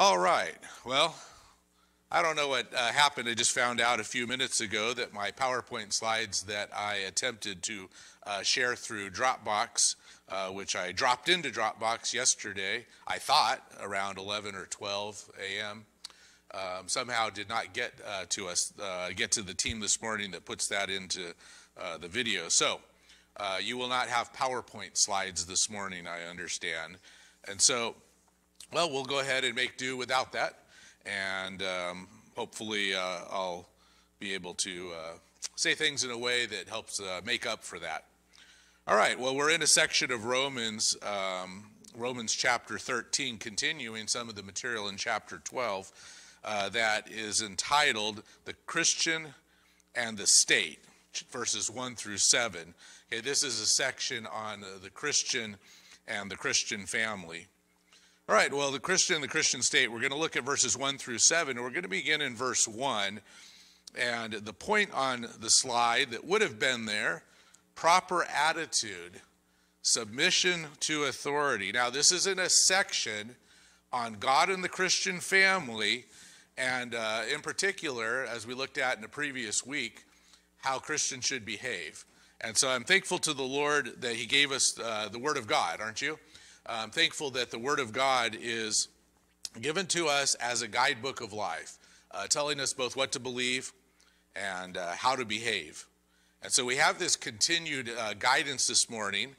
All right. Well, I don't know what uh, happened. I just found out a few minutes ago that my PowerPoint slides that I attempted to uh, share through Dropbox, uh, which I dropped into Dropbox yesterday, I thought around 11 or 12 a.m., um, somehow did not get uh, to us, uh, get to the team this morning that puts that into uh, the video. So you will not have PowerPoint slides this morning, I understand. And so well, we'll go ahead and make do without that. And um, hopefully, uh, I'll be able to uh, say things in a way that helps uh, make up for that. All right, well, we're in a section of Romans, um, Romans chapter 13, continuing some of the material in chapter 12 uh, that is entitled The Christian and the State, verses 1 through 7. Okay, this is a section on the Christian and the Christian family. All right, well, the Christian the Christian state, we're going to look at verses 1 through 7. We're going to begin in verse 1. And the point on the slide that would have been there proper attitude, submission to authority. Now, this is in a section on God and the Christian family, and uh, in particular, as we looked at in the previous week, how Christians should behave. And so I'm thankful to the Lord that He gave us uh, the Word of God, aren't you? I'm thankful that the Word of God is given to us as a guidebook of life, uh, telling us both what to believe and uh, how to behave. And so we have this continued uh, guidance this morning,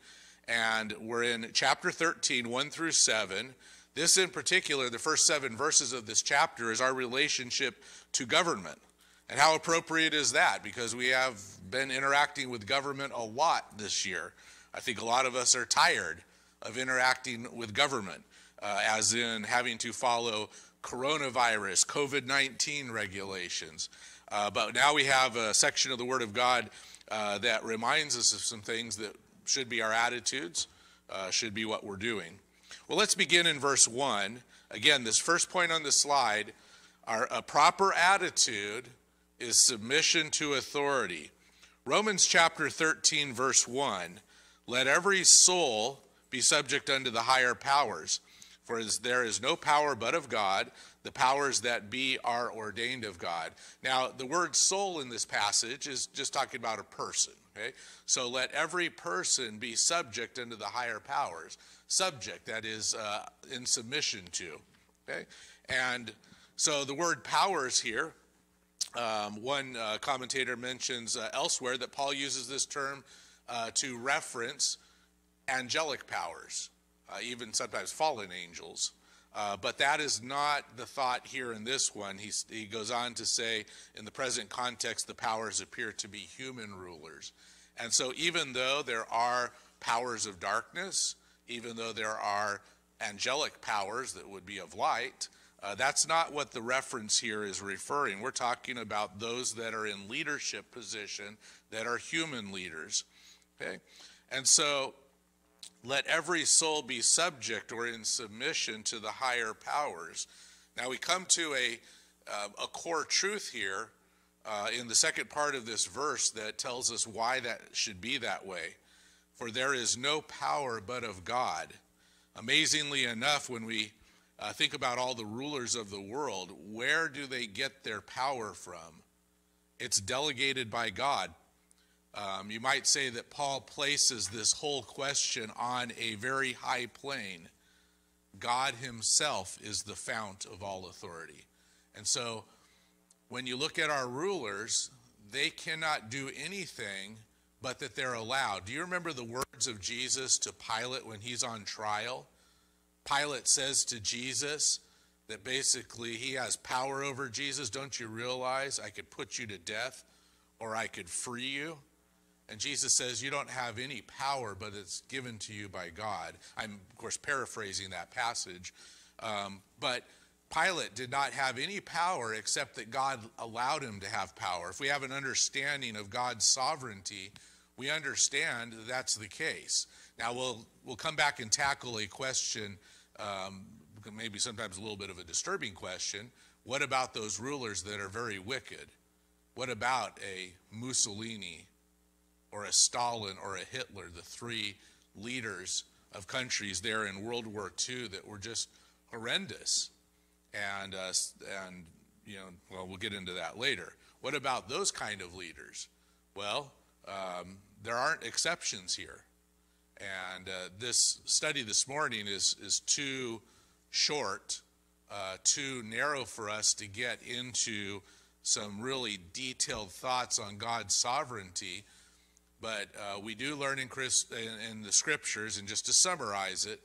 and we're in chapter 13, 1 through 7. This, in particular, the first seven verses of this chapter, is our relationship to government. And how appropriate is that? Because we have been interacting with government a lot this year. I think a lot of us are tired of interacting with government, uh, as in having to follow coronavirus, COVID 19 regulations. Uh, but now we have a section of the Word of God uh, that reminds us of some things that should be our attitudes, uh, should be what we're doing. Well, let's begin in verse 1. Again, this first point on the slide our, a proper attitude is submission to authority. Romans chapter 13, verse 1 Let every soul be subject unto the higher powers. For there is no power but of God. The powers that be are ordained of God. Now, the word soul in this passage is just talking about a person. Okay? So let every person be subject unto the higher powers. Subject, that is, uh, in submission to. Okay? And so the word powers here, um, one uh, commentator mentions uh, elsewhere that Paul uses this term uh, to reference angelic powers, uh, even sometimes fallen angels. Uh, but that is not the thought here in this one. He's, he goes on to say, in the present context, the powers appear to be human rulers. And so, even though there are powers of darkness, even though there are angelic powers that would be of light, uh, that's not what the reference here is referring. We're talking about those that are in leadership position that are human leaders. Okay? And so let every soul be subject or in submission to the higher powers. Now we come to a, uh, a core truth here uh, in the second part of this verse that tells us why that should be that way. For there is no power but of God. Amazingly enough, when we uh, think about all the rulers of the world, where do they get their power from? It's delegated by God. Um, you might say that Paul places this whole question on a very high plane. God Himself is the fount of all authority. And so when you look at our rulers, they cannot do anything but that they're allowed. Do you remember the words of Jesus to Pilate when he's on trial? Pilate says to Jesus that basically he has power over Jesus. Don't you realize I could put you to death or I could free you? And Jesus says, You don't have any power, but it's given to you by God. I'm, of course, paraphrasing that passage. Um, but Pilate did not have any power except that God allowed him to have power. If we have an understanding of God's sovereignty, we understand that that's the case. Now, we'll, we'll come back and tackle a question, um, maybe sometimes a little bit of a disturbing question. What about those rulers that are very wicked? What about a Mussolini or a Stalin or a Hitler, the three leaders of countries there in World War II that were just horrendous. And, uh, and, you know, well, we'll get into that later. What about those kind of leaders? Well, um, there aren't exceptions here. And uh, this study this morning is, is too short, uh, too narrow for us to get into some really detailed thoughts on God's sovereignty. But uh, we do learn in, Christ, in, in the scriptures, and just to summarize it,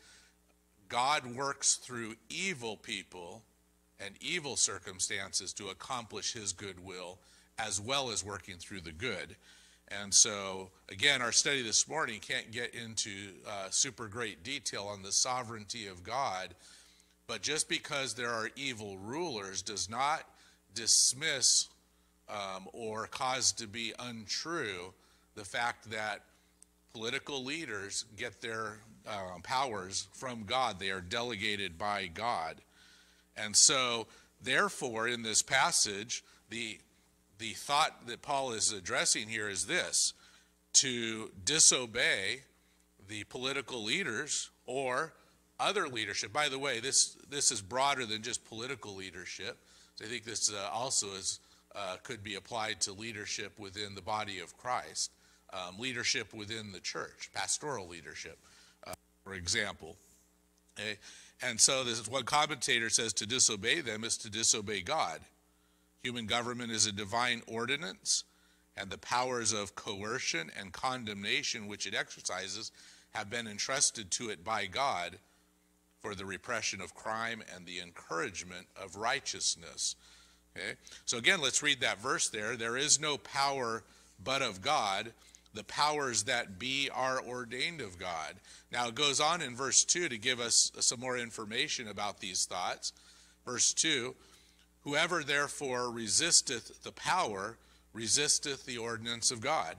God works through evil people and evil circumstances to accomplish his good will, as well as working through the good. And so, again, our study this morning can't get into uh, super great detail on the sovereignty of God, but just because there are evil rulers does not dismiss um, or cause to be untrue the fact that political leaders get their uh, powers from God. They are delegated by God. And so, therefore, in this passage, the, the thought that Paul is addressing here is this to disobey the political leaders or other leadership. By the way, this, this is broader than just political leadership. So I think this uh, also is, uh, could be applied to leadership within the body of Christ, um, leadership within the church, pastoral leadership, uh, for example. Okay? And so this is what commentator says to disobey them is to disobey God. Human government is a divine ordinance, and the powers of coercion and condemnation which it exercises have been entrusted to it by God for the repression of crime and the encouragement of righteousness. Okay? So again, let's read that verse there. There is no power but of God the powers that be are ordained of God. Now it goes on in verse 2 to give us some more information about these thoughts. Verse 2 Whoever therefore resisteth the power resisteth the ordinance of God,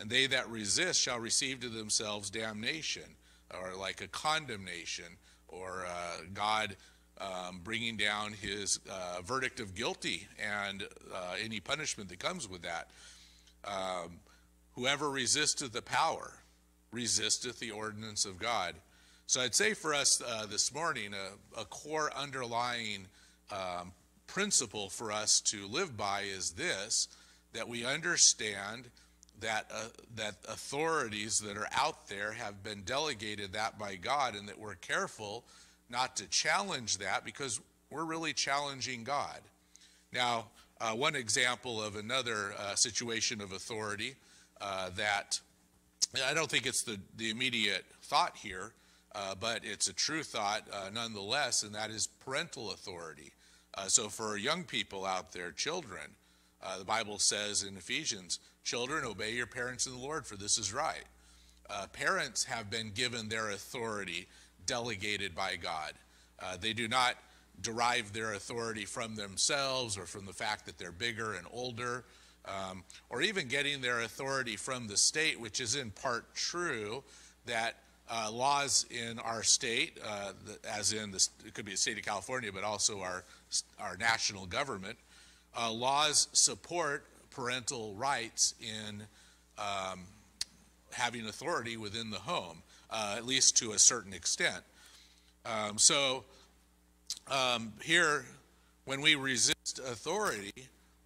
and they that resist shall receive to themselves damnation, or like a condemnation, or uh, God um, bringing down his uh, verdict of guilty and uh, any punishment that comes with that. Um, Whoever resisteth the power resisteth the ordinance of God. So I'd say for us uh, this morning, a, a core underlying um, principle for us to live by is this that we understand that, uh, that authorities that are out there have been delegated that by God, and that we're careful not to challenge that because we're really challenging God. Now, uh, one example of another uh, situation of authority uh, that I don't think it's the, the immediate thought here, uh, but it's a true thought uh, nonetheless, and that is parental authority. Uh, so for young people out there, children, uh, the Bible says in Ephesians, children, obey your parents in the Lord, for this is right. Parents have been given their authority delegated by God. they do not derive their authority from themselves or from the fact that they're bigger and older um, or even getting their authority from the state, which is in part true that uh, laws in our state, uh, as in the, it could be the state of California, but also our, our national government, uh, laws support parental rights in um, having authority within the home, uh, at least to a certain extent. Um, so um, here, when we resist authority,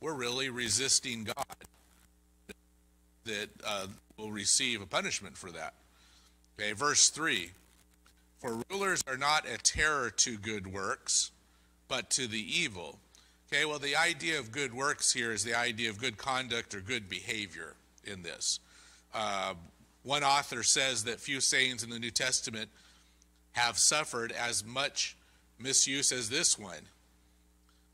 we're really resisting God that uh, will receive a punishment for that. Okay, verse 3 For rulers are not a terror to good works, but to the evil. Okay, well, the idea of good works here is the idea of good conduct or good behavior in this. Uh, one author says that few sayings in the New Testament have suffered as much misuse as this one.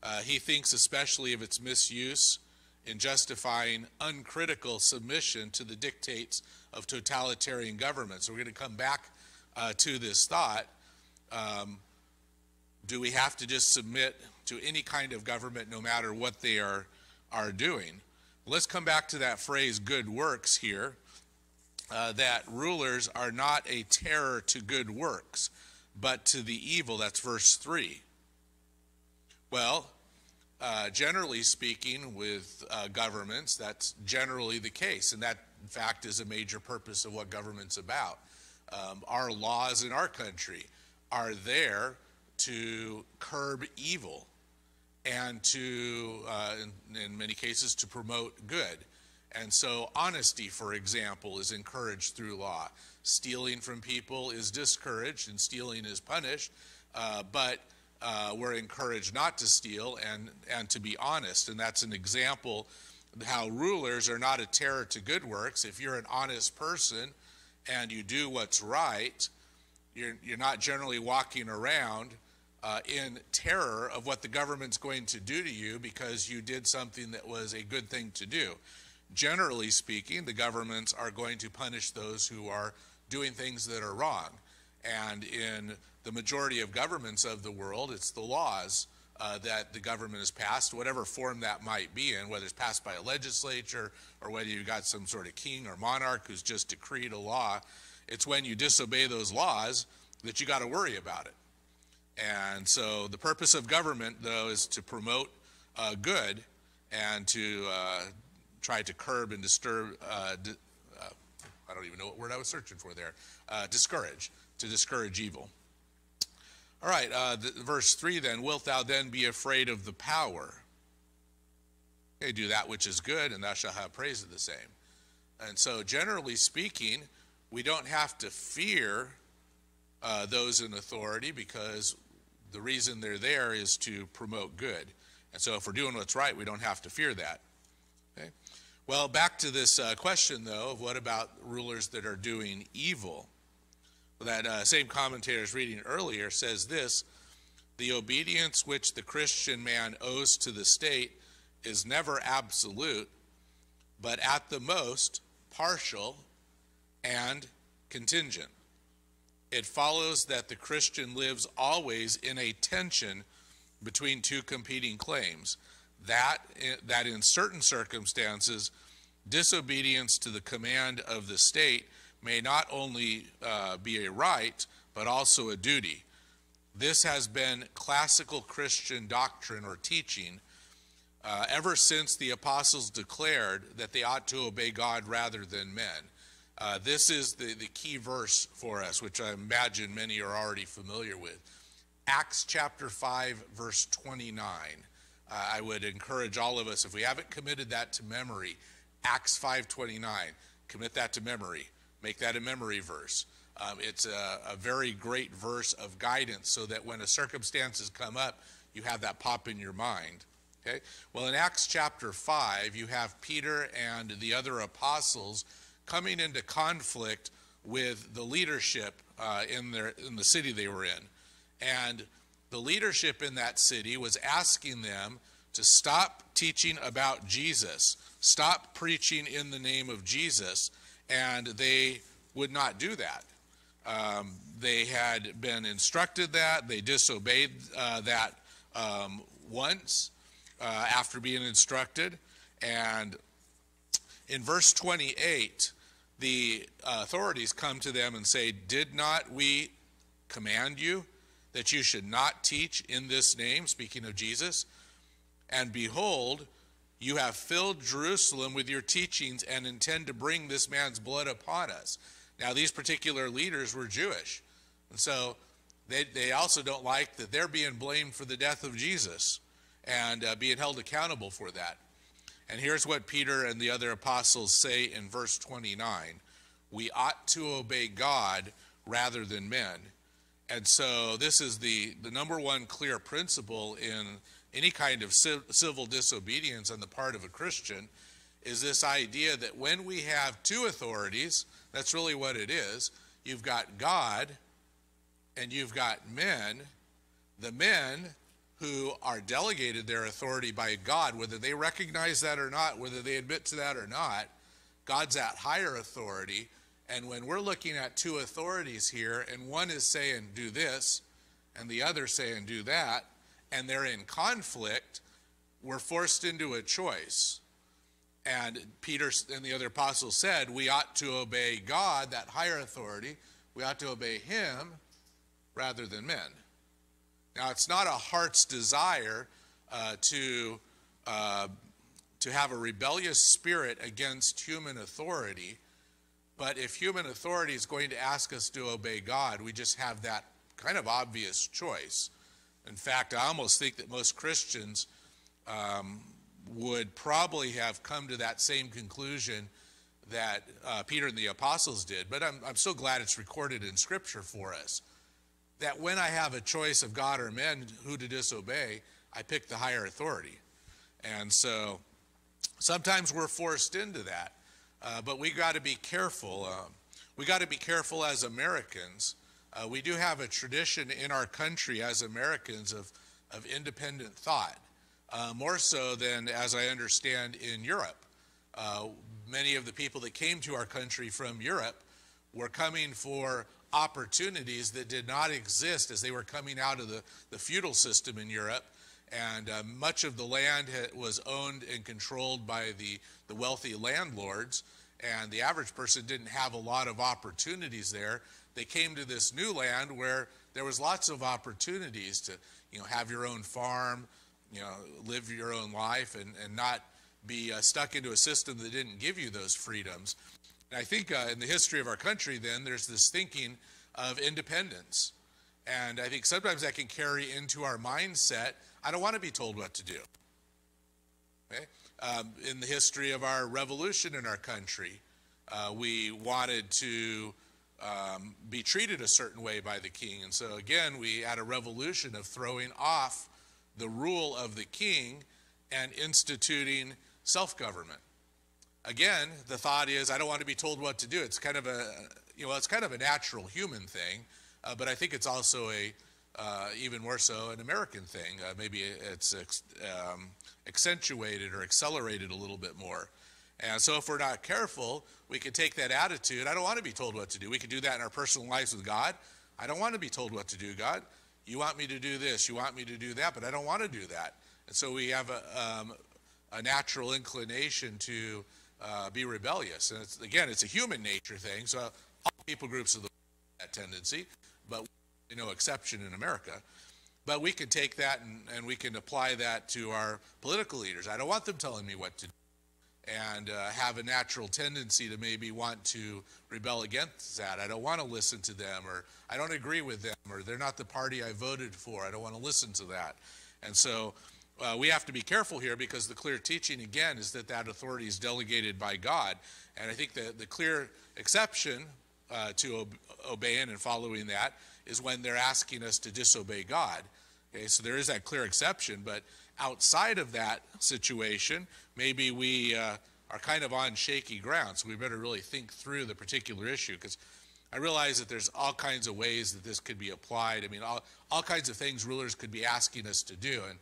Uh, he thinks especially of its misuse in justifying uncritical submission to the dictates of totalitarian governments. So we're going to come back uh, to this thought. Um, do we have to just submit to any kind of government no matter what they are, are doing? Let's come back to that phrase, good works, here. Uh, that rulers are not a terror to good works, but to the evil. That's verse 3. Well, uh, generally speaking, with uh, governments, that's generally the case. And that, in fact, is a major purpose of what government's about. Um, our laws in our country are there to curb evil and to, uh, in, in many cases, to promote good. And so, honesty, for example, is encouraged through law. Stealing from people is discouraged, and stealing is punished. Uh, but uh, we're encouraged not to steal and, and to be honest. And that's an example how rulers are not a terror to good works. If you're an honest person and you do what's right, you're, you're not generally walking around uh, in terror of what the government's going to do to you because you did something that was a good thing to do. Generally speaking, the governments are going to punish those who are doing things that are wrong. And in the majority of governments of the world, it's the laws uh, that the government has passed, whatever form that might be in, whether it's passed by a legislature or whether you've got some sort of king or monarch who's just decreed a law. It's when you disobey those laws that you got to worry about it. And so the purpose of government, though, is to promote uh, good and to uh, try to curb and disturb, uh, uh, I don't even know what word I was searching for there, uh, discourage, to discourage evil. All right, uh, the, verse 3 then, wilt thou then be afraid of the power? Okay, do that which is good, and thou shalt have praise of the same. And so, generally speaking, we don't have to fear uh, those in authority because the reason they're there is to promote good. And so, if we're doing what's right, we don't have to fear that. Okay? Well, back to this uh, question, though, of what about rulers that are doing evil? That uh, same commentator is reading earlier says this the obedience which the Christian man owes to the state is never absolute, but at the most partial and contingent. It follows that the Christian lives always in a tension between two competing claims. That, that in certain circumstances, disobedience to the command of the state may not only uh, be a right, but also a duty. This has been classical Christian doctrine or teaching uh, ever since the apostles declared that they ought to obey God rather than men. Uh, this is the, the key verse for us, which I imagine many are already familiar with. Acts chapter 5, verse 29. Uh, I would encourage all of us, if we haven't committed that to memory, Acts 5.29, commit that to memory. Make that a memory verse. Um, it's a, a, very great verse of guidance so that when a circumstances come up, you have that pop in your mind. Okay? Well, in Acts chapter 5, you have Peter and the other apostles coming into conflict with the leadership uh, in, their, in the city they were in. And the leadership in that city was asking them to stop teaching about Jesus, stop preaching in the name of Jesus, and they would not do that. Um, they had been instructed that, they disobeyed uh, that um, once uh, after being instructed. And in verse 28, the authorities come to them and say, Did not we command you that you should not teach in this name, speaking of Jesus? And behold, you have filled Jerusalem with your teachings and intend to bring this man's blood upon us. Now, these particular leaders were Jewish. And so they, they also don't like that they're being blamed for the death of Jesus and uh, being held accountable for that. And here's what Peter and the other apostles say in verse 29 We ought to obey God rather than men. And so this is the, the number one clear principle in any kind of civil disobedience on the part of a Christian is this idea that when we have two authorities, that's really what it is. You've got God and you've got men. The men who are delegated their authority by God, whether they recognize that or not, whether they admit to that or not, God's at higher authority. And when we're looking at two authorities here, and one is saying, do this, and the other saying, do that, and they're in conflict, we're forced into a choice. And Peter and the other apostles said, we ought to obey God, that higher authority. We ought to obey him rather than men. Now, it's not a heart's desire uh, to, uh, to have a rebellious spirit against human authority, but if human authority is going to ask us to obey God, we just have that kind of obvious choice. In fact, I almost think that most Christians um, would probably have come to that same conclusion that uh, Peter and the apostles did. But I'm, I'm so glad it's recorded in Scripture for us that when I have a choice of God or men who to disobey, I pick the higher authority. And so sometimes we're forced into that. Uh, but we got to be careful. Uh, we got to be careful as Americans. Uh, we do have a tradition in our country as Americans of, of independent thought, uh, more so than, as I understand, in Europe. Uh, many of the people that came to our country from Europe were coming for opportunities that did not exist as they were coming out of the, the feudal system in Europe. And uh, much of the land was owned and controlled by the, the wealthy landlords. And the average person didn't have a lot of opportunities there. They came to this new land where there was lots of opportunities to, you know, have your own farm, you know, live your own life and, and not be uh, stuck into a system that didn't give you those freedoms. And I think uh, in the history of our country, then, there's this thinking of independence. And I think sometimes that can carry into our mindset I don't want to be told what to do. Okay? Um, in the history of our revolution in our country, uh, we wanted to um, be treated a certain way by the king. And so, again, we had a revolution of throwing off the rule of the king and instituting self government. Again, the thought is, I don't want to be told what to do. It's kind of a, you know, it's kind of a natural human thing, uh, but I think it's also a, uh, even more so, an American thing. Uh, maybe it's um, accentuated or accelerated a little bit more. And so, if we're not careful, we can take that attitude. I don't want to be told what to do. We can do that in our personal lives with God. I don't want to be told what to do, God. You want me to do this, you want me to do that, but I don't want to do that. And so, we have a, um, a natural inclination to uh, be rebellious. And it's, again, it's a human nature thing. So all people groups have that tendency, but no exception in America. But we can take that and, and, we can apply that to our political leaders. I don't want them telling me what to do and uh, have a natural tendency to maybe want to rebel against that. I don't want to listen to them or I don't agree with them or they're not the party I voted for. I don't want to listen to that. And so uh, we have to be careful here because the clear teaching, again, is that that authority is delegated by God. And I think the, the clear exception uh, to ob- obeying and following that is when they're asking us to disobey God. Okay, so there is that clear exception, but outside of that situation, maybe we uh, are kind of on shaky ground. So we better really think through the particular issue because I realize that there's all kinds of ways that this could be applied. I mean, all, all kinds of things rulers could be asking us to do. And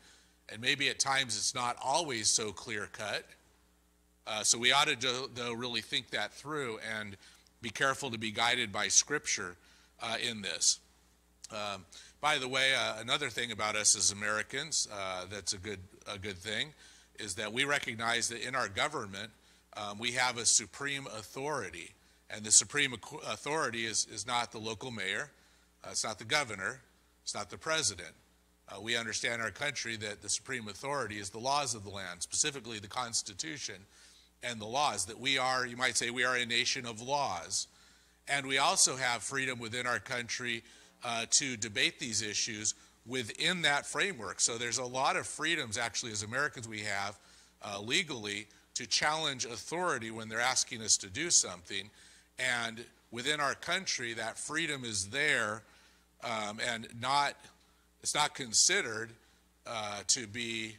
and maybe at times it's not always so clear cut. Uh, so we ought to though really think that through and be careful to be guided by Scripture uh, in this. Um, by the way, uh, another thing about us as Americans uh, that's a good a good thing is that we recognize that in our government um, we have a supreme authority, and the supreme authority is is not the local mayor, uh, it's not the governor, it's not the president. Uh, we understand our country that the supreme authority is the laws of the land, specifically the Constitution and the laws, that we are, you might say, we are a nation of laws. And we also have freedom within our country uh, to debate these issues within that framework. So there's a lot of freedoms, actually, as Americans, we have uh, legally to challenge authority when they're asking us to do something. And within our country, that freedom is there um, and not it's not considered uh, to be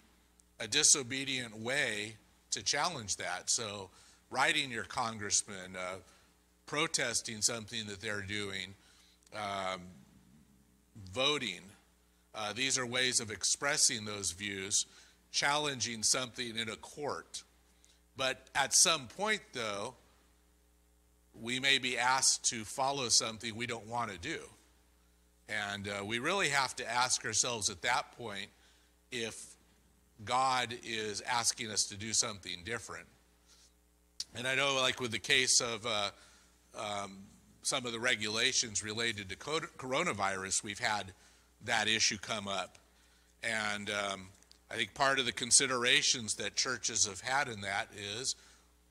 a disobedient way to challenge that. So, writing your congressman, uh, protesting something that they're doing, um, voting, uh, these are ways of expressing those views, challenging something in a court. But at some point, though, we may be asked to follow something we don't want to do. And uh, we really have to ask ourselves at that point if God is asking us to do something different. And I know, like with the case of uh, um, some of the regulations related to coronavirus, we've had that issue come up. And um, I think part of the considerations that churches have had in that is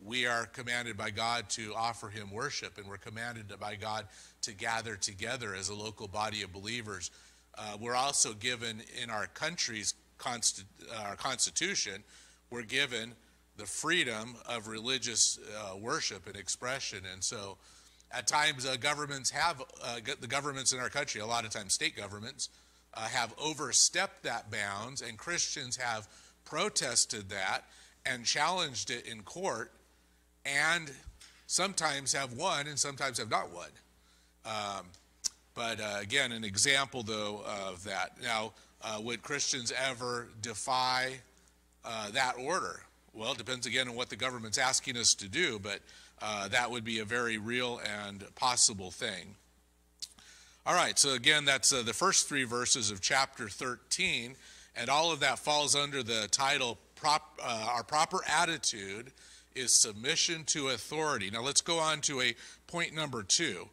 we are commanded by God to offer him worship, and we're commanded by God to gather together as a local body of believers uh, we're also given in our country's consti- our constitution, we're given the freedom of religious uh, worship and expression. And so at times uh, governments have, uh, the governments in our country, a lot of times state governments, uh, have overstepped that bounds, and Christians have protested that and challenged it in court, and sometimes have won and sometimes have not won. Um, but uh, again, an example though of that. Now, uh, would Christians ever defy uh, that order? Well, it depends again on what the government's asking us to do, but uh, that would be a very real and possible thing. All right, so again, that's uh, the first three verses of chapter 13, and all of that falls under the title prop, uh, Our Proper Attitude is Submission to Authority. Now, let's go on to a point number two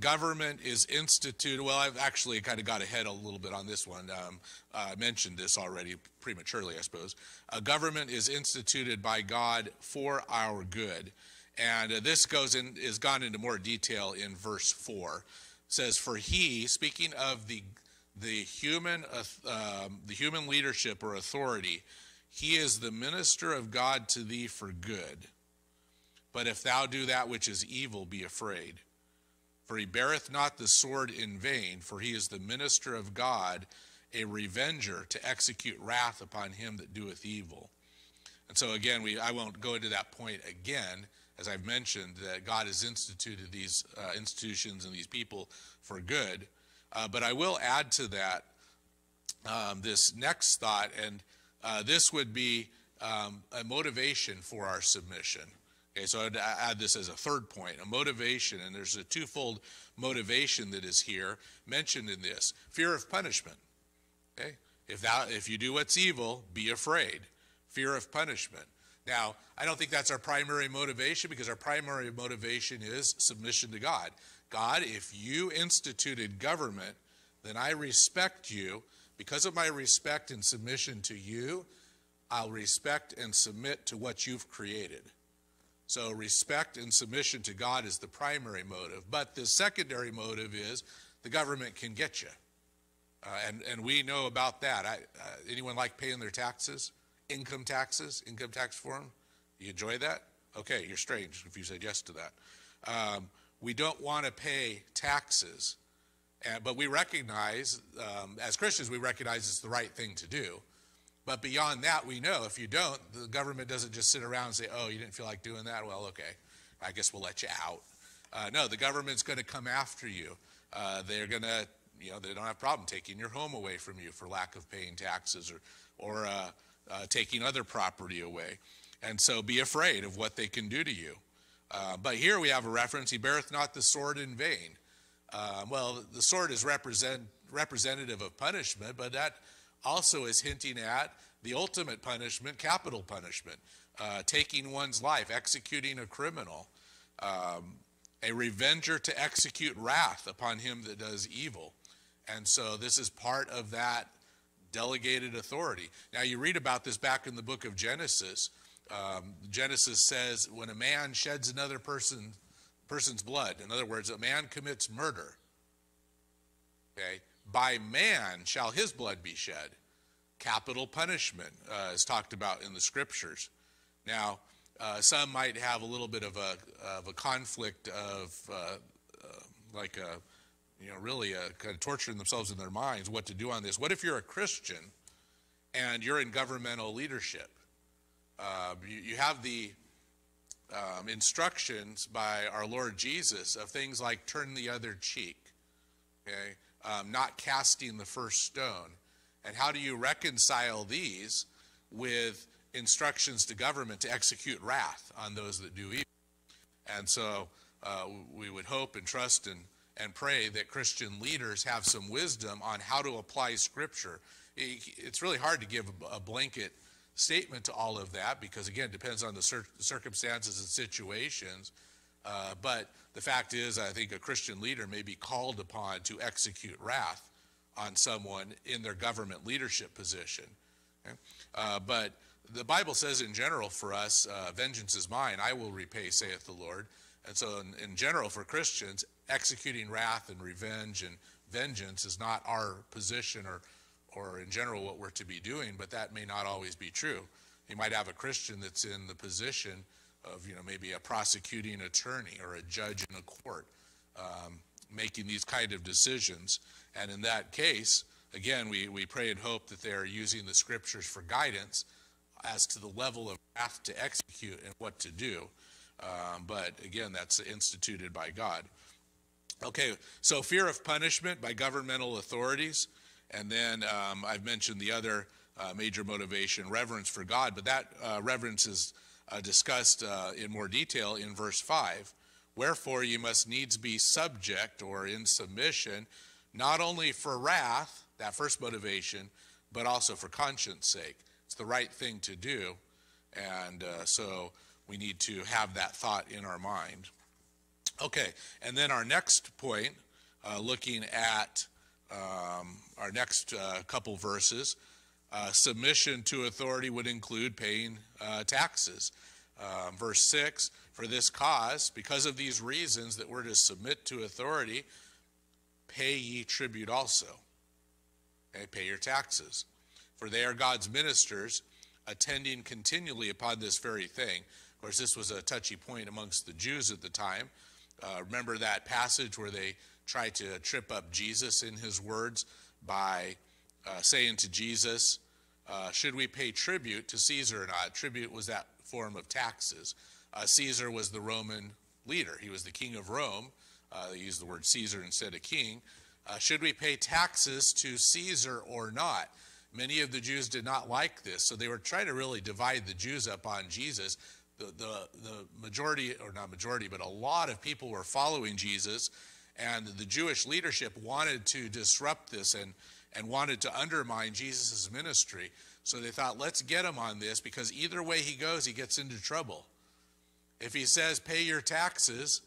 government is instituted. Well, I've actually kind of got ahead a little bit on this one. Um, I mentioned this already prematurely, I suppose. A government is instituted by God for our good. And uh, this goes in, is gone into more detail in verse 4. It says, For he, speaking of the, the, human, um, the human leadership or authority, he is the minister of God to thee for good. But if thou do that which is evil, be afraid. For he beareth not the sword in vain, for he is the minister of God, a revenger to execute wrath upon him that doeth evil. And so again, we I won't go into that point again, as I've mentioned that God has instituted these uh, institutions and these people for good. Uh, but I will add to that um, this next thought, and uh, this would be um, a motivation for our submission. Okay, so I'd add this as a third point, a motivation, and there's a twofold motivation that is here mentioned in this. Fear of punishment. Okay? If thou if you do what's evil, be afraid. Fear of punishment. Now, I don't think that's our primary motivation because our primary motivation is submission to God. God, if you instituted government, then I respect you. Because of my respect and submission to you, I'll respect and submit to what you've created. So respect and submission to God is the primary motive. But the secondary motive is the government can get you. Uh, and, and we know about that. I, uh, anyone like paying their taxes? Income taxes, income tax form? You enjoy that? Okay, you're strange if you said yes to that. Um, we don't want to pay taxes, uh, but we recognize, um, as Christians, we recognize it's the right thing to do. But beyond that, we know if you don't, the government doesn't just sit around and say, oh, you didn't feel like doing that? Well, okay, I guess we'll let you out. Uh, no, the government's going to come after you. Uh, they're going to, you know, they don't have a problem taking your home away from you for lack of paying taxes or, or uh, uh taking other property away. And so be afraid of what they can do to you. Uh, but here we have a reference, he beareth not the sword in vain. Uh, well, the sword is represent, representative of punishment, but that also is hinting at the ultimate punishment, capital punishment, uh, taking one's life, executing a criminal, um, a revenger to execute wrath upon him that does evil. And so this is part of that delegated authority. Now, you read about this back in the book of Genesis. Um, Genesis says, when a man sheds another person, person's blood, in other words, a man commits murder, okay, by man shall his blood be shed. Capital punishment uh, is talked about in the scriptures. Now, uh, some might have a little bit of a, of a conflict of uh, uh like a, you know, really a, kind of torturing themselves in their minds what to do on this. What if you're a Christian and you're in governmental leadership? Uh, you, you, have the um, instructions by our Lord Jesus of things like turn the other cheek, okay? um, not casting the first stone. And how do you reconcile these with instructions to government to execute wrath on those that do evil? And so uh, we would hope and trust and, and pray that Christian leaders have some wisdom on how to apply Scripture. It's really hard to give a blanket statement to all of that because, again, it depends on the circumstances and situations. Uh, but the fact is, I think a Christian leader may be called upon to execute wrath on someone in their government leadership position. Okay? Uh, but the Bible says in general for us, uh, vengeance is mine, I will repay, saith the Lord. And so, in, in, general, for Christians, executing wrath and revenge and vengeance is not our position or, or in general what we're to be doing, but that may not always be true. You might have a Christian that's in the position of, you know, maybe a prosecuting attorney or a judge in a court um, making these kind of decisions. And in that case, again, we, we pray and hope that they're using the scriptures for guidance as to the level of wrath to execute and what to do. Um, but again, that's instituted by God. Okay, so fear of punishment by governmental authorities. And then um, I've mentioned the other uh, major motivation, reverence for God. But that uh, reverence is uh, discussed uh, in more detail in verse 5. Wherefore you must needs be subject or in submission, not only for wrath, that first motivation, but also for conscience sake. It's the right thing to do. And uh, so we need to have that thought in our mind. Okay, and then our next point, uh, looking at um, our next uh, couple verses, uh, submission to authority would include paying uh, taxes. Um, verse 6 For this cause, because of these reasons that we're to submit to authority, pay ye tribute also. Okay, pay your taxes. For they are God's ministers, attending continually upon this very thing. Course, this was a touchy point amongst the Jews at the time. Uh, remember that passage where they tried to trip up Jesus in his words by uh, saying to Jesus, uh, Should we pay tribute to Caesar or not? Tribute was that form of taxes. Uh, Caesar was the Roman leader, he was the king of Rome. Uh, they used the word Caesar instead of king. Uh, should we pay taxes to Caesar or not? Many of the Jews did not like this, so they were trying to really divide the Jews up on Jesus. The, the, the majority, or not majority, but a lot of people were following Jesus, and the Jewish leadership wanted to disrupt this and, and wanted to undermine Jesus' ministry. So they thought, let's get him on this because either way he goes, he gets into trouble. If he says, pay your taxes,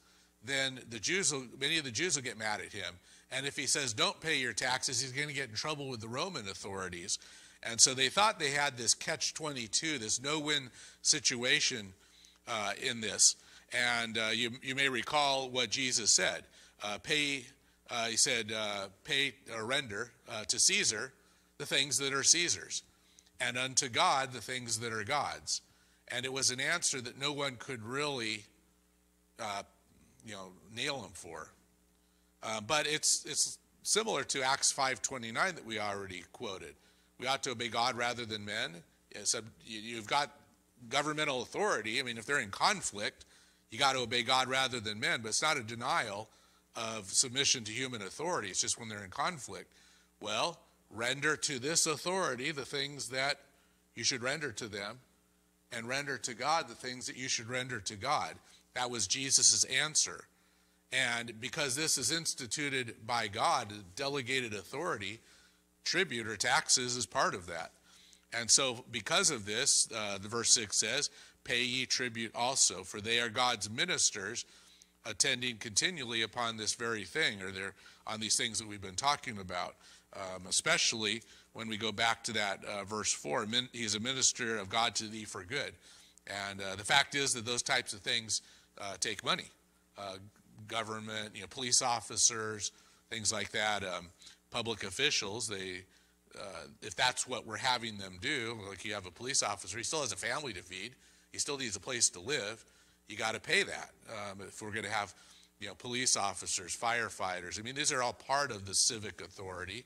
then the Jews will, many of the Jews will get mad at him. And if he says, don't pay your taxes, he's going to get in trouble with the Roman authorities. And so they thought they had this catch 22, this no win situation uh, in this. And uh, you, you may recall what Jesus said uh, pay, uh, he said, uh, pay or render uh, to Caesar the things that are Caesar's, and unto God the things that are God's. And it was an answer that no one could really, you know, nail him for. But it's, it's similar to Acts 5.29 that we already quoted. We ought to obey God rather than men. You've got governmental authority. I mean, if they're in conflict, you got to obey God rather than men, but it's not a denial of submission to human authority. It's just when they're in conflict. Well, render to this authority the things that you should render to them, and render to God the things that you should render to God. That was Jesus' answer. And because this is instituted by God, delegated authority, tribute or taxes is part of that. And so, because of this, uh, the verse 6 says, Pay ye tribute also, for they are God's ministers, attending continually upon this very thing, or they're on these things that we've been talking about, um, especially when we go back to that uh, verse 4 He is a minister of God to thee for good. And uh, the fact is that those types of things uh, take money. Uh, government, you know, police officers, things like that, um, public officials, they, uh, if that's what we're having them do, like you have a police officer, he still has a family to feed, he still needs a place to live, you got to pay that. Um, if we're going to have, you know, police officers, firefighters, I mean, these are all part of the civic authority.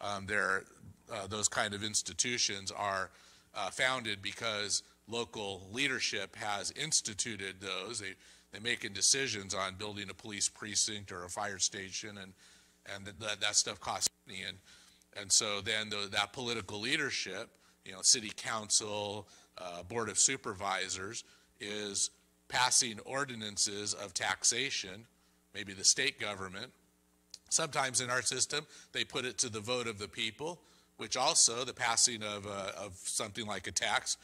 Um, they're, uh, those kind of institutions are uh, founded because local leadership has instituted those. They, they're making decisions on building a police precinct or a fire station, and and that, that stuff costs money. And and so then the, that political leadership, you know, city council, uh, board of supervisors, is passing ordinances of taxation, maybe the state government. Sometimes in our system, they put it to the vote of the people, which also the passing of, uh, of something like a tax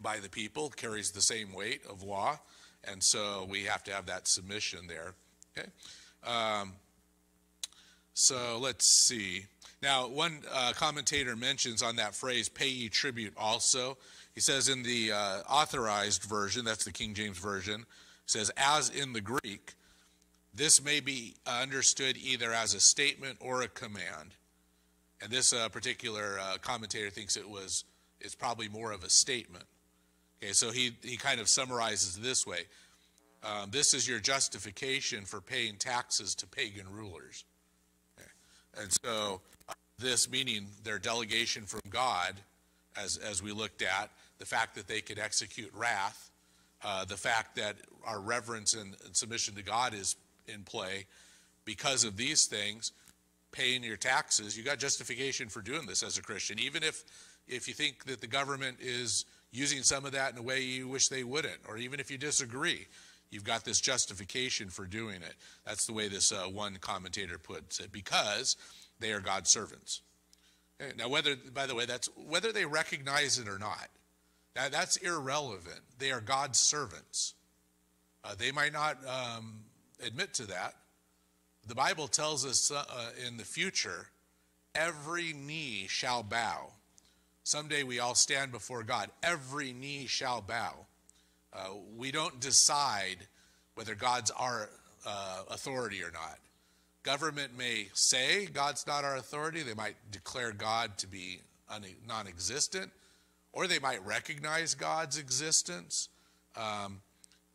by the people carries the same weight of law. And so we have to have that submission there. Okay. Um, so let's see. Now, one uh, commentator mentions on that phrase, pay ye tribute also. He says in the uh, authorized version, that's the King James Version, says, as in the Greek, This may be understood either as a statement or a command. And this uh, particular uh, commentator thinks it was it's probably more of a statement. Okay, so he, he kind of summarizes this way. Um, this is your justification for paying taxes to pagan rulers. And so this meaning their delegation from God, as, as we looked at, the fact that they could execute wrath, uh, the fact that our reverence and, and submission to God is in play because of these things, paying your taxes, you got justification for doing this as a Christian, even if if you think that the government is using some of that in a way you wish they wouldn't, or even if you disagree, you've got this justification for doing it. That's the way this uh, one commentator puts it, because they are God's servants. Now, whether, by the way, that's whether they recognize it or not, that, that's irrelevant. They are God's servants. Uh, they might not um, admit to that. The Bible tells us uh, in the future, every knee shall bow. Someday we all stand before God. Every knee shall bow. Uh, we don't decide whether God's our uh, authority or not. Government may say God's not our authority. They might declare God to be non existent, or they might recognize God's existence. Um,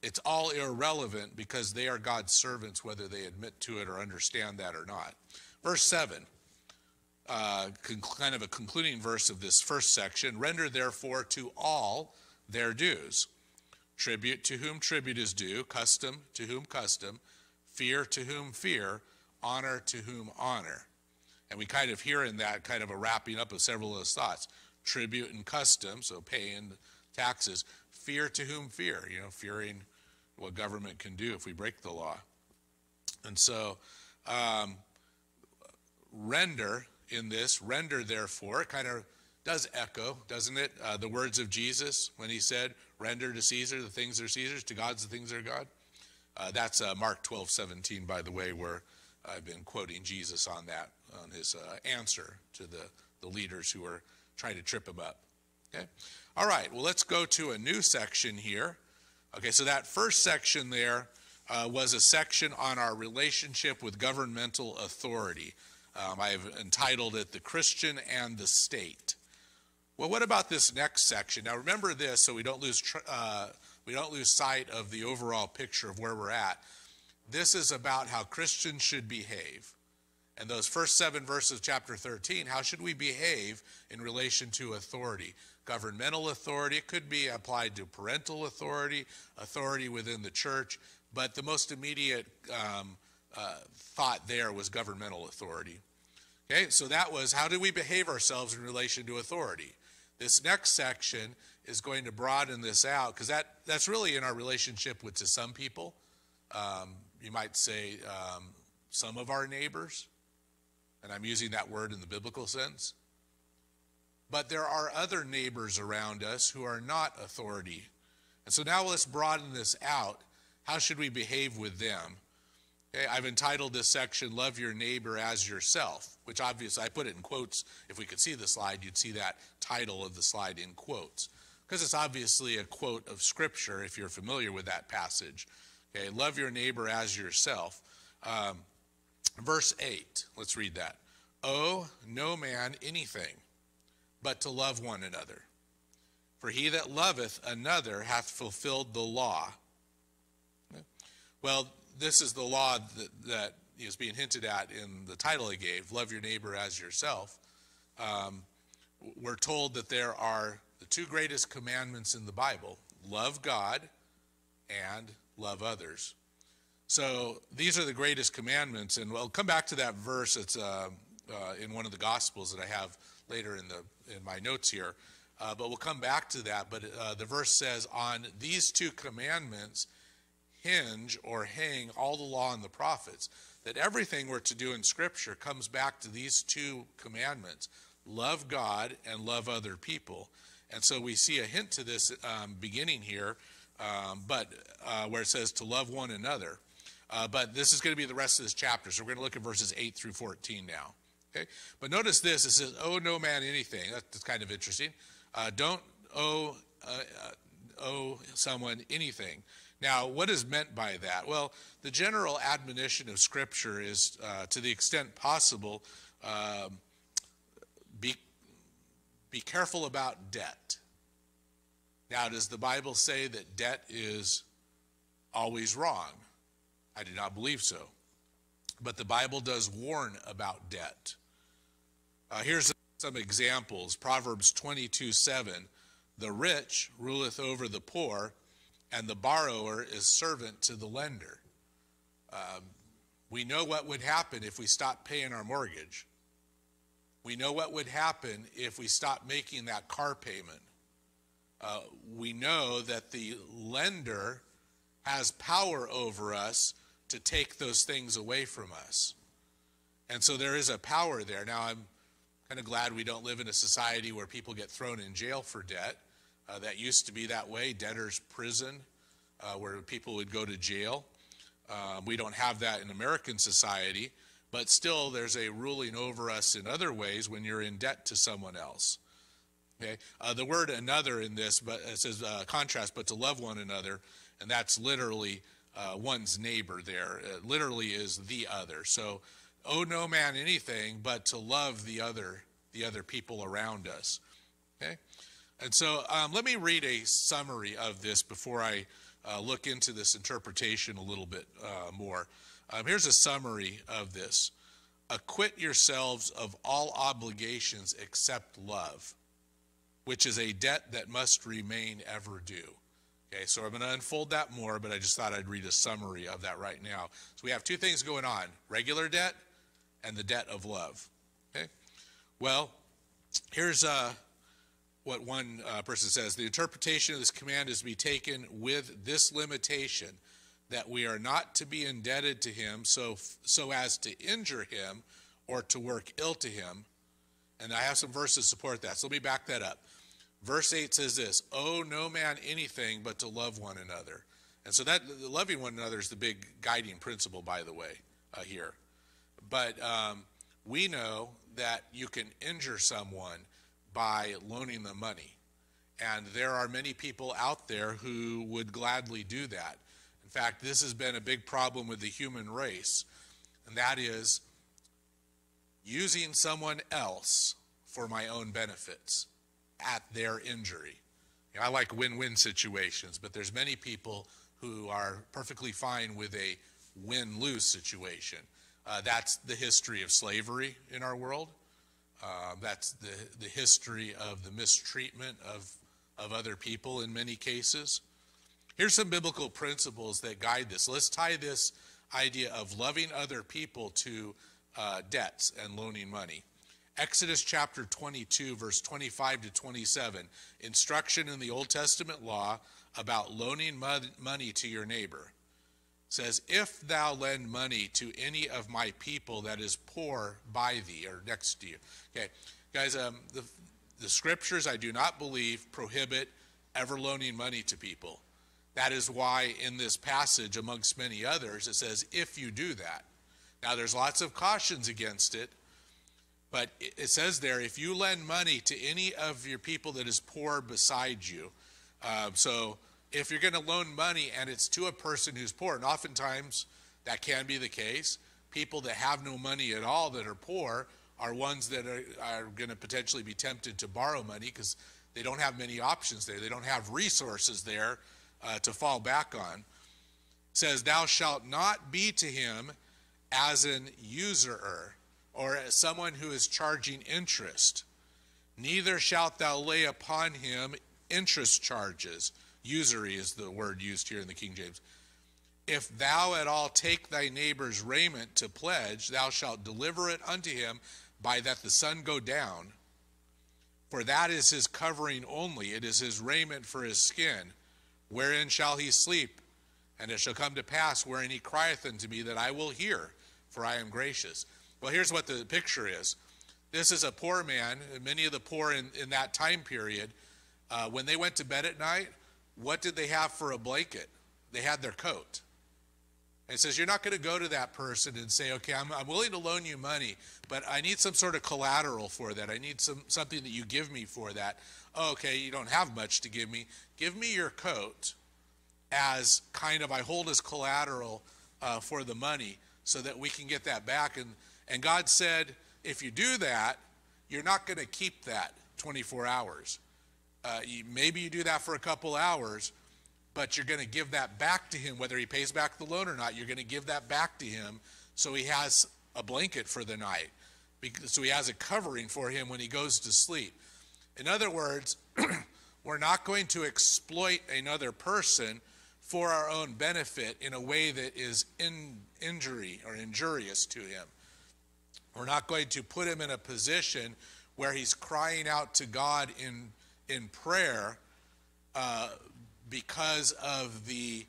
it's all irrelevant because they are God's servants, whether they admit to it or understand that or not. Verse 7, uh, kind of a concluding verse of this first section render therefore to all their dues tribute to whom tribute is due, custom to whom custom, fear to whom fear honor to whom honor. And we kind of hear in that kind of a wrapping up of several of those thoughts. Tribute and custom, so paying taxes. Fear to whom fear, you know, fearing what government can do if we break the law. And so, um, render in this, render therefore, kind of does echo, doesn't it? Uh, the words of Jesus when he said, render to Caesar the things that are Caesar's, to God's the things that are God. Uh, that's uh, Mark 12, 17, by the way, where I've been quoting Jesus on that, on his uh, answer to the, the leaders who were trying to trip him up. Okay? All right, well, let's go to a new section here. Okay, so that first section there uh, was a section on our relationship with governmental authority. Um, I've entitled it The Christian and the State. Well, what about this next section? Now, remember this so we don't lose, uh, we don't lose sight of the overall picture of where we're at. This is about how Christians should behave. And those first seven verses of chapter 13, how should we behave in relation to authority? Governmental authority, it could be applied to parental authority, authority within the church, but the most immediate um, uh, thought there was governmental authority. Okay, so that was how do we behave ourselves in relation to authority? This next section is going to broaden this out because that, that's really in our relationship with to some people. Um, you might say um, some of our neighbors, and I'm using that word in the biblical sense. But there are other neighbors around us who are not authority. And so now let's broaden this out. How should we behave with them? Okay, I've entitled this section, Love Your Neighbor as Yourself, which obviously I put it in quotes. If we could see the slide, you'd see that title of the slide in quotes. Because it's obviously a quote of Scripture if you're familiar with that passage. Okay, love your neighbor as yourself. Um, verse 8, let's read that. Owe no man anything but to love one another. For he that loveth another hath fulfilled the law. Well, this is the law that, that is being hinted at in the title I gave Love Your Neighbor as Yourself. Um, we're told that there are the two greatest commandments in the Bible love God and love others. So these are the greatest commandments, and we'll come back to that verse. It's uh, uh, in one of the Gospels that I have later in the in my notes here. Uh, but we'll come back to that. But uh, the verse says, "On these two commandments hinge or hang all the law and the prophets." That everything we're to do in Scripture comes back to these two commandments: love God and love other people. And so we see a hint to this um, beginning here um, but uh, where it says to love one another. Uh, but this is going to be the rest of this chapter. So we're going to look at verses 8 through 14 now. Okay? But notice this it says, owe no man anything. That's kind of interesting. Uh, don't owe, uh, uh, owe someone anything. Now, what is meant by that? Well, the general admonition of Scripture is, uh, to the extent possible, uh, be, be careful about debt. Now, does the Bible say that debt is always wrong? I do not believe so. But the Bible does warn about debt. Uh, here's some examples Proverbs 22 7. The rich ruleth over the poor, and the borrower is servant to the lender. Um, we know what would happen if we stopped paying our mortgage. We know what would happen if we stopped making that car payment. Uh, we know that the lender has power over us to take those things away from us. And so there is a power there. Now, I'm kind of glad we don't live in a society where people get thrown in jail for debt. Uh, that used to be that way, debtor's prison, uh, where people would go to jail. Um, we don't have that in American society, but still there's a ruling over us in other ways when you're in debt to someone else. Okay, uh, the word another in this, but it says uh, contrast, but to love one another, and that's literally uh, one's neighbor. There, it literally is the other. So, owe no man anything but to love the other, the other people around us. Okay, and so um, let me read a summary of this before I uh, look into this interpretation a little bit uh, more. Um, here's a summary of this Acquit yourselves of all obligations except love, which is a debt that must remain ever due. Okay, so I'm going to unfold that more, but I just thought I'd read a summary of that right now. So we have two things going on regular debt and the debt of love. Okay, well, here's uh, what one uh, person says the interpretation of this command is to be taken with this limitation that we are not to be indebted to him so so as to injure him or to work ill to him. And i have some verses support that so let me back that up. Verse 8 says this owe no man anything but to love one another. And so that loving one another is the big guiding principle by the way uh, here. But um, we know that you can injure someone by loaning them money. And there are many people out there who would gladly do that. In fact, this has been a big problem with the human race, and that is using someone else for my own benefits at their injury. You know, I like win-win situations, but there's many people who are perfectly fine with a win-lose situation. Uh, that's the history of slavery in our world. Uh, that's the, the history of the mistreatment of, of other people in many cases. Here's some biblical principles that guide this. Let's tie this idea of loving other people to uh, debts and loaning money. Exodus chapter 22, verse 25 to 27, instruction in the Old Testament law about loaning money to your neighbor says, If thou lend money to any of my people that is poor by thee or next to you. Okay, guys, um, the, the scriptures I do not believe prohibit ever loaning money to people. That is why in this passage, amongst many others, it says, if you do that. Now, there's lots of cautions against it, but it says there, if you lend money to any of your people that is poor beside you, uh, so if you're going to loan money and it's to a person who's poor, and oftentimes that can be the case, people that have no money at all that are poor are ones that are, are going to potentially be tempted to borrow money because they don't have many options there. They don't have resources there uh, to fall back on. It says, Thou shalt not be to him as an usurer or as someone who is charging interest. Neither shalt thou lay upon him interest charges Usury is the word used here in the King James. If thou at all take thy neighbor's raiment to pledge, thou shalt deliver it unto him by that the sun go down. For that is his covering only, it is his raiment for his skin. Wherein shall he sleep? And it shall come to pass wherein he crieth unto me that I will hear, for I am gracious. Well, here's what the picture is. This is a poor man, and many of the poor in, in that time period, uh, when they went to bed at night, what did they have for a blanket? They had their coat. And it says, You're not going to go to that person and say, Okay, I'm, I'm willing to loan you money, but I need some sort of collateral for that. I need some, something that you give me for that. Oh, okay, you don't have much to give me. Give me your coat, as kind of I hold as collateral uh, for the money so that we can get that back. And, and God said, if you do that, you're not going to keep that 24 hours. Uh, you, maybe you do that for a couple hours, but you're going to give that back to him, whether he pays back the loan or not. You're going to give that back to him so he has a blanket for the night, so he has a covering for him when he goes to sleep. In other words, we're not going to exploit another person for our own benefit in a way that is in injury or injurious to him. We're not going to put him in a position where he's crying out to God in, in prayer uh, because of the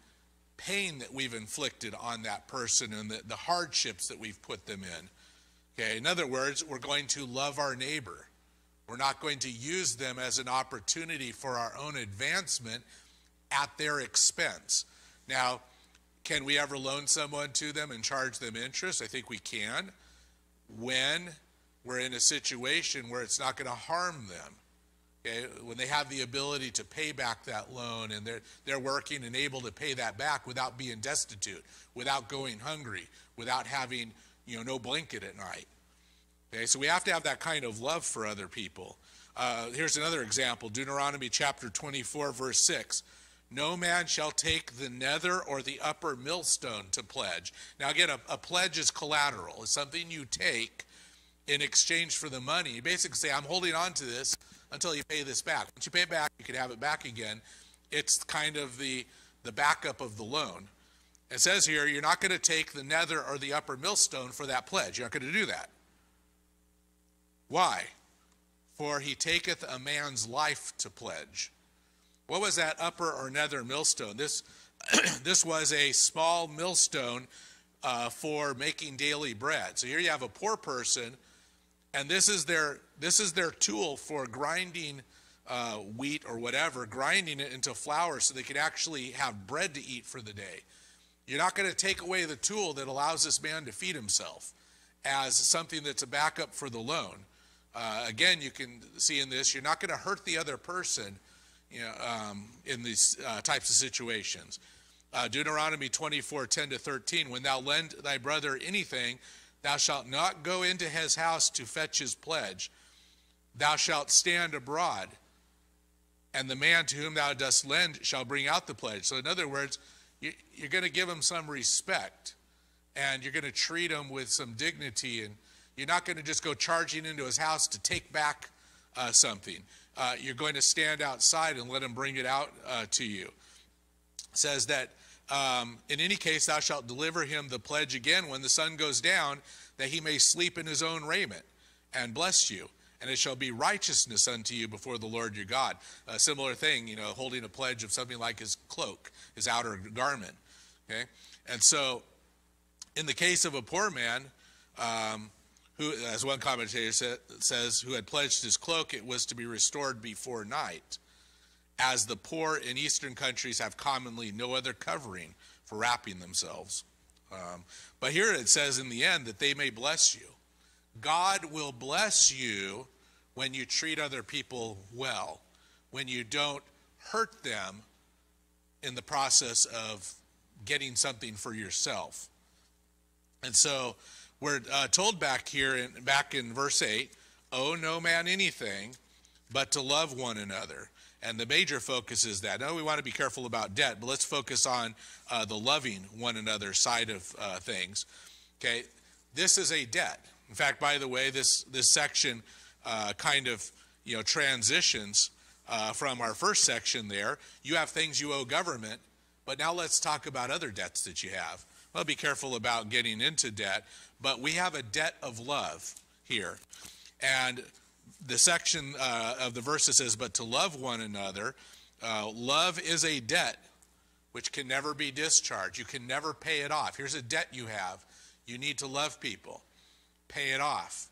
pain that we've inflicted on that person and the, the hardships that we've put them in. Okay, in other words, we're going to love our neighbor. We're not going to use them as an opportunity for our own advancement at their expense. Now, can we ever loan someone to them and charge them interest? I think we can when we're in a situation where it's not going to harm them. Okay? When they have the ability to pay back that loan and they're, they're working and able to pay that back without being destitute, without going hungry, without having you know, no blanket at night. Okay, so we have to have that kind of love for other people. Uh, here's another example Deuteronomy chapter 24, verse 6. No man shall take the nether or the upper millstone to pledge. Now, again, a, a pledge is collateral, it's something you take in exchange for the money. You basically say, I'm holding on to this until you pay this back. Once you pay it back, you can have it back again. It's kind of the, the backup of the loan. It says here, you're not going to take the nether or the upper millstone for that pledge. You're not going to do that. Why? For he taketh a man's life to pledge. What was that upper or nether millstone? This, this was a small millstone uh, for making daily bread. So here you have a poor person, and this is their this is their tool for grinding uh, wheat or whatever, grinding it into flour so they could actually have bread to eat for the day. You're not going to take away the tool that allows this man to feed himself as something that's a backup for the loan. Uh, again, you can see in this, you're not going to hurt the other person you know, um, in these uh, types of situations. Uh, Deuteronomy 24, 10 to 13, when thou lend thy brother anything, thou shalt not go into his house to fetch his pledge. Thou shalt stand abroad, and the man to whom thou dost lend shall bring out the pledge. So, in other words, you, you're going to give him some respect, and you're going to treat him with some dignity and you're not going to just go charging into his house to take back uh, something. Uh, you're going to stand outside and let him bring it out uh, to you. It says that um, in any case, thou shalt deliver him the pledge again when the sun goes down, that he may sleep in his own raiment and bless you. And it shall be righteousness unto you before the Lord your God. A similar thing, you know, holding a pledge of something like his cloak, his outer garment. Okay? And so, in the case of a poor man, um, who, as one commentator says, who had pledged his cloak, it was to be restored before night, as the poor in eastern countries have commonly no other covering for wrapping themselves. Um, but here it says in the end that they may bless you. God will bless you when you treat other people well, when you don't hurt them in the process of getting something for yourself. And so we're uh, told back here, in, back in verse 8, owe no man anything but to love one another. And the major focus is that. Now, we want to be careful about debt, but let's focus on uh, the loving one another side of uh, things. Okay, this is a debt. In fact, by the way, this, this section uh, kind of you know transitions uh, from our first section there. You have things you owe government, but now let's talk about other debts that you have. Well, be careful about getting into debt, but we have a debt of love here. And the section uh, of the verse that says, But to love one another, uh, love is a debt which can never be discharged. You can never pay it off. Here's a debt you have. You need to love people, pay it off,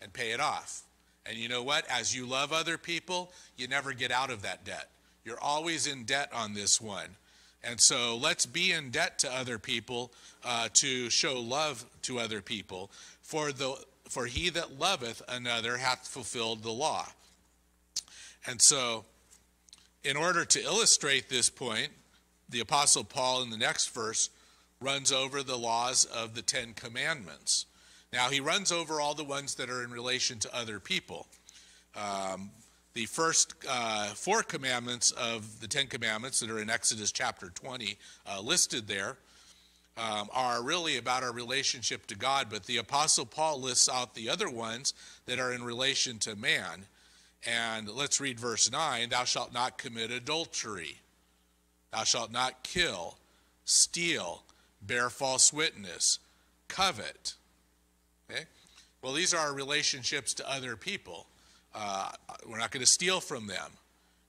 and pay it off. And you know what? As you love other people, you never get out of that debt. You're always in debt on this one. And so let's be in debt to other people uh, to show love to other people. For, the, for he that loveth another hath fulfilled the law. And so, in order to illustrate this point, the Apostle Paul in the next verse runs over the laws of the Ten Commandments. Now, he runs over all the ones that are in relation to other people. Um, the first uh, four commandments of the Ten Commandments that are in Exodus chapter 20 uh, listed there um, are really about our relationship to God, but the Apostle Paul lists out the other ones that are in relation to man. And let's read verse 9 Thou shalt not commit adultery, thou shalt not kill, steal, bear false witness, covet. Okay? Well, these are our relationships to other people. Uh, we're not going to steal from them.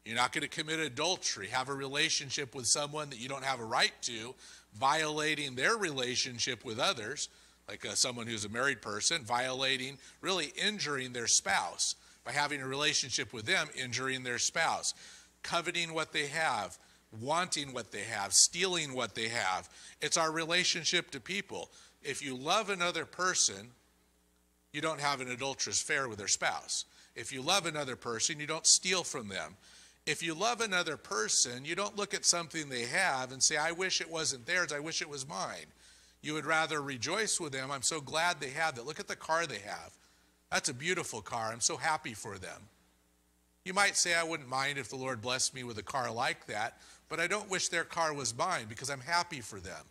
You're not going to commit adultery, have a relationship with someone that you don't have a right to, violating their relationship with others, like uh, someone who's a married person, violating, really injuring their spouse by having a relationship with them, injuring their spouse, coveting what they have, wanting what they have, stealing what they have. It's our relationship to people. If you love another person, you don't have an adulterous affair with their spouse. If you love another person, you don't steal from them. If you love another person, you don't look at something they have and say, I wish it wasn't theirs, I wish it was mine. You would rather rejoice with them. I'm so glad they have that. Look at the car they have. That's a beautiful car. I'm so happy for them. You might say, I wouldn't mind if the Lord blessed me with a car like that, but I don't wish their car was mine because I'm happy for them,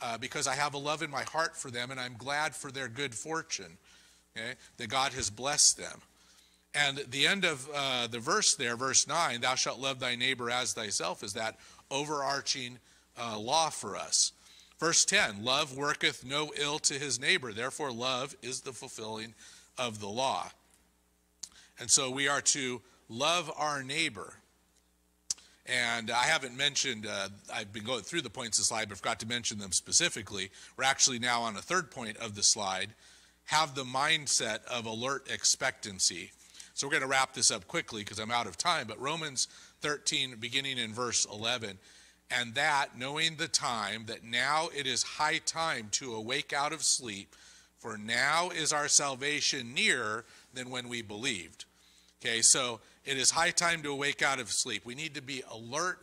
uh, because I have a love in my heart for them, and I'm glad for their good fortune, okay, that God has blessed them. And the end of uh, the verse there, verse 9, thou shalt love thy neighbor as thyself, is that overarching uh, law for us. Verse 10, love worketh no ill to his neighbor. Therefore, love is the fulfilling of the law. And so we are to love our neighbor. And I haven't mentioned, uh, I've been going through the points of the slide, but forgot to mention them specifically. We're actually now on a third point of the slide. Have the mindset of alert expectancy. So we're going to wrap this up quickly because I'm out of time. But Romans 13, beginning in verse 11, and that, knowing the time, that now it is high time to awake out of sleep, for now is our salvation nearer than when we believed. Okay, so it is high time to awake out of sleep. We need to be alert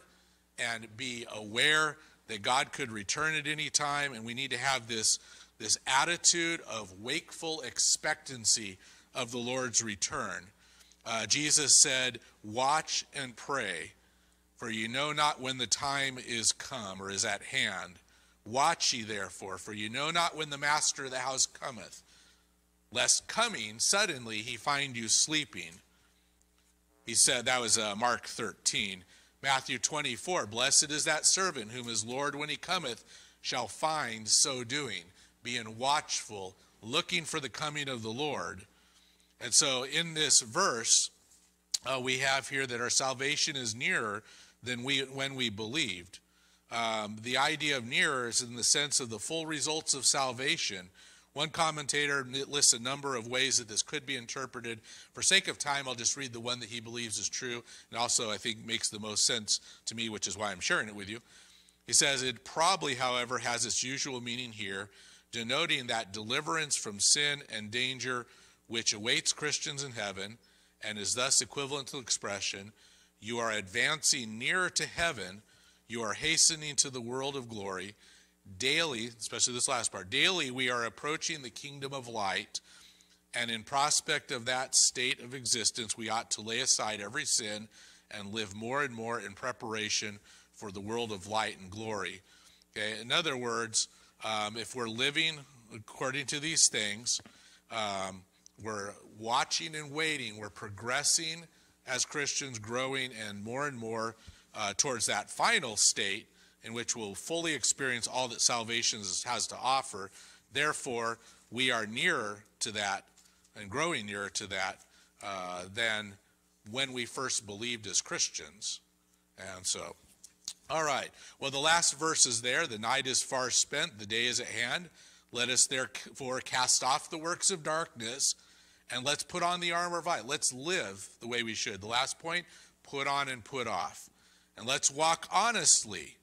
and be aware that God could return at any time, and we need to have this, this attitude of wakeful expectancy of the Lord's return. Uh, Jesus said, Watch and pray, for you know not when the time is come or is at hand. Watch ye therefore, for you know not when the master of the house cometh, lest coming suddenly he find you sleeping. He said, that was uh, Mark 13. Matthew 24, blessed is that servant whom his Lord, when he cometh, shall find so doing, being watchful, looking for the coming of the Lord. And so in this verse, uh, we have here that our salvation is nearer than we when we believed. Um, the idea of nearer is in the sense of the full results of salvation. One commentator lists a number of ways that this could be interpreted. For sake of time, I'll just read the one that he believes is true, and also I think makes the most sense to me, which is why I'm sharing it with you. He says it probably, however, has its usual meaning here, denoting that deliverance from sin and danger which awaits Christians in heaven and is thus equivalent to expression, you are advancing nearer to heaven, you are hastening to the world of glory. Daily, especially this last part, daily we are approaching the kingdom of light, and in prospect of that state of existence, we ought to lay aside every sin and live more and more in preparation for the world of light and glory. Okay, in other words, um, if we're living according to these things, um, we're watching and waiting. We're progressing as Christians, growing and more and more uh, towards that final state in which we'll fully experience all that salvation has to offer. Therefore, we are nearer to that and growing nearer to that uh, than when we first believed as Christians. And so, all right. Well, the last verse is there. The night is far spent, the day is at hand. Let us therefore cast off the works of darkness and let's put on the armor of light. Let's live the way we should. The last point put on and put off. And let's walk honestly.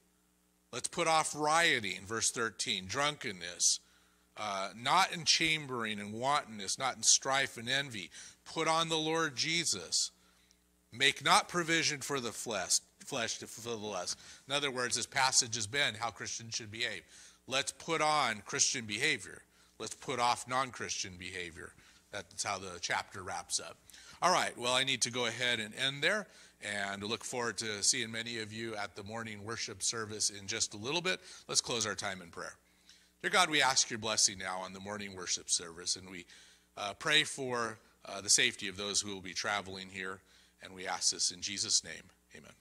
Let's put off rioting, verse 13, drunkenness, uh, not in chambering and wantonness, not in strife and envy. Put on the Lord Jesus. Make not provision for the flesh, flesh to fulfill the lust. In other words, this passage has been how Christians should behave. Let's put on Christian behavior. Let's put off non Christian behavior. That's how the chapter wraps up. All right, well, I need to go ahead and end there and look forward to seeing many of you at the morning worship service in just a little bit. Let's close our time in prayer. Dear God, we ask your blessing now on the morning worship service, and we uh, pray for uh, the safety of those who will be traveling here, and we ask this in Jesus' name. Amen.